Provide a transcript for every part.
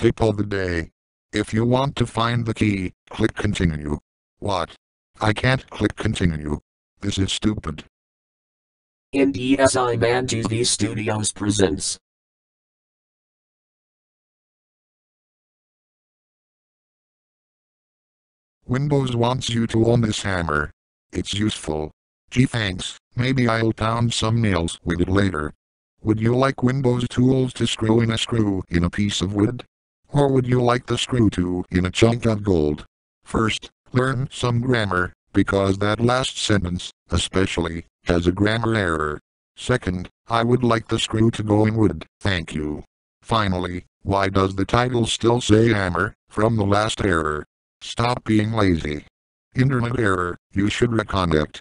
Tip of the day. If you want to find the key, click continue. What? I can't click continue. This is stupid. NDSI Man TV Studios presents. Windows wants you to own this hammer. It's useful. Gee thanks, maybe I'll pound some nails with it later. Would you like Windows tools to screw in a screw in a piece of wood? Or would you like the screw to in a chunk of gold? First, learn some grammar, because that last sentence, especially, has a grammar error. Second, I would like the screw to go in wood, thank you. Finally, why does the title still say hammer, from the last error? Stop being lazy. Internet error, you should reconnect.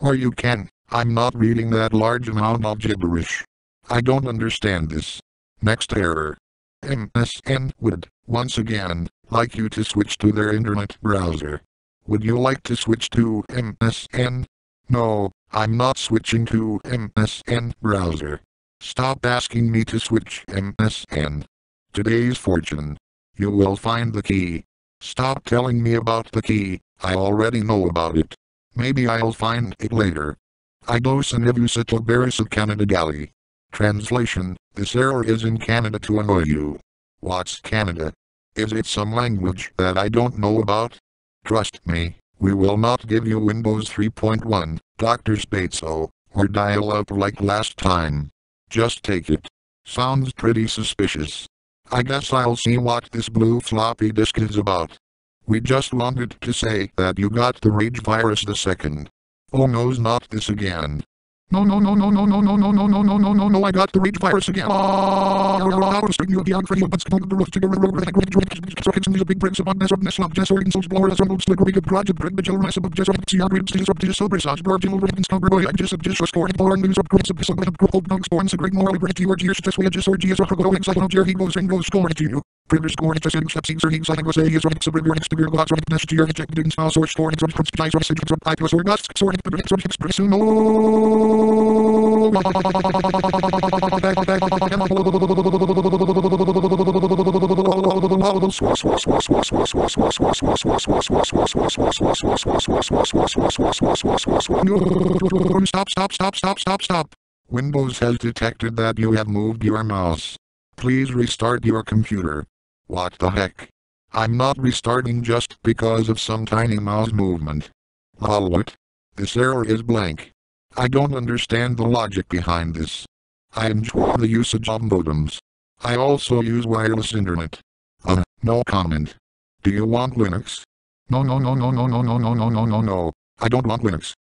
Or you can, I'm not reading that large amount of gibberish. I don't understand this. Next error. MSN would, once again, like you to switch to their internet browser. Would you like to switch to MSN? No, I'm not switching to MSN browser. Stop asking me to switch MSN. Today's fortune. You will find the key. Stop telling me about the key, I already know about it. Maybe I'll find it later. I dos nevusa to Canada Galley. Translation, this error is in Canada to annoy you. What's Canada? Is it some language that I don't know about? Trust me, we will not give you Windows 3.1, Dr. Spatzo, or dial up like last time. Just take it. Sounds pretty suspicious. I guess I'll see what this blue floppy disk is about. We just wanted to say that you got the rage virus the second. Oh no's not this again. No no no no no no no no no no no no no no I got the rage virus again. Ah, I was bringing you a of what's going on the roof to the road with a big bricks upon this of this love just organs so blower as rumbled slicker of project bring the children as above just see on reading up to the sober sauce bro jill ravens cover boy I just just scoring born news of grits of this of old nugs born so great moral you or years way just or gears rock go inside no jerry goes and goes scoring to you. Printer scoring just in steps he's he's like was a he's running some next to your box running next to your check didn't smile source scoring from from spies running from I plus or guts scoring the bricks running express no Stop, stop, stop, stop, stop, stop. Windows has detected that you have moved your mouse. Please restart your computer. What the heck? I'm not restarting just because of some tiny mouse movement. Lol what? This error is blank. I don't understand the logic behind this. I enjoy the usage of modems. I also use wireless internet. Uh, no comment. Do you want Linux? No no no no no no no no no no no no. I don't want Linux.